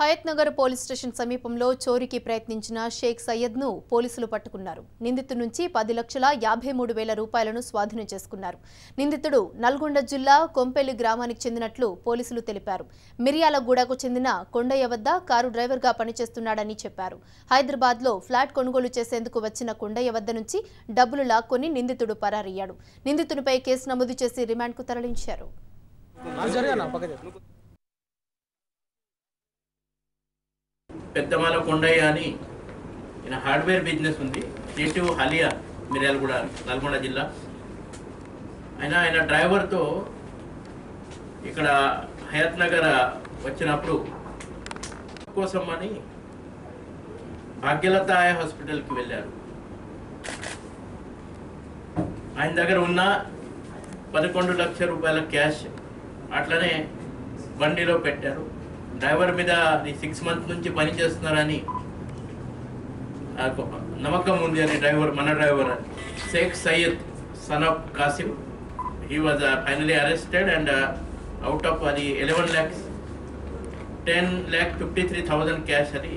Hayath Nagar police station సమీపంలో చోరీకి ప్రయత్నించిన షేక్ సయ్యద్ను పోలీసులు పట్టుకున్నారు. నిందితుడి నుంచి పది లక్షల యాభై మూడు వేల రూపాయలను స్వాధీనం చేసుకున్నారు. నిందితుడు నల్గొండ జిల్లా కొంపెల్లి గ్రామానికి చెందినట్లు పోలీసులు తెలిపారు. మిర్యాలగూడకు చెందిన కొండయ్య వద్ద కారు డ్రైవర్గా పనిచేస్తున్నాడని చెప్పారు. హైదరాబాద్లో ఫ్లాట్ కొనుగోలు చేసేందుకు వచ్చిన కొండయ్య వద్ద నుంచి డబ్బులు లాక్కొని నిందితుడు పరారయ్యాడు. నిందితునిపై కేసు నమోదు చేసి రిమాండ్కు తరలించారు. పెద్దమాల కొండయ్య అని ఈయన హార్డ్వేర్ బిజినెస్ ఉంది. నేటివ్ హలియా మిర్యాలగూడ నల్గొండ జిల్లా. ఆయన ఆయన డ్రైవర్తో ఇక్కడ హయత్ నగర్ వచ్చినప్పుడు కోసం అని భాగ్యలత ఆయా హాస్పిటల్కి వెళ్ళారు. ఆయన దగ్గర ఉన్న పదకొండు లక్షల రూపాయల క్యాష్ అట్లనే బండిలో పెట్టారు. డ్రైవర్ మీద సిక్స్ మంత్ నుంచి పని చేస్తున్నారని నమ్మకం ఉంది అని డ్రైవర్ మన డ్రైవర్ అని. Sheikh Syed son of Kasim. He was finally arrested and out of అది eleven lakhs ten lakh fifty three thousand cash అది